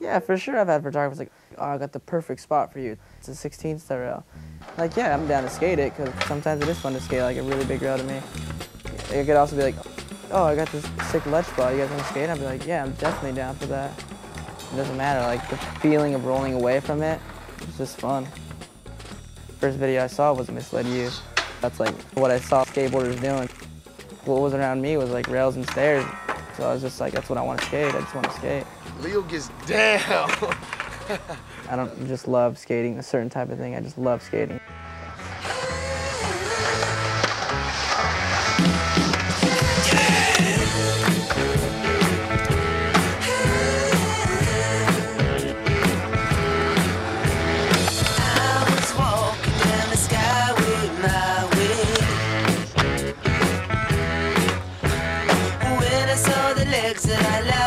Yeah, for sure. I've had photographers like, oh, I got the perfect spot for you. It's a 16 stair rail. Like, yeah, I'm down to skate it because sometimes it is fun to skate like a really big rail to me. It could also be like, oh, I got this sick ledge spot. You guys want to skate? I'd be like, yeah, I'm definitely down for that. It doesn't matter. Like the feeling of rolling away from it, it's just fun. First video I saw was Misled Youth. That's like what I saw skateboarders doing. What was around me was like rails and stairs. So I was just like, that's what I want to skate. I just want to skate. Leo gets down. I don't just love skating a certain type of thing. I just love skating. I was walking down the skyway my way when I saw the legs that I love.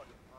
Fuck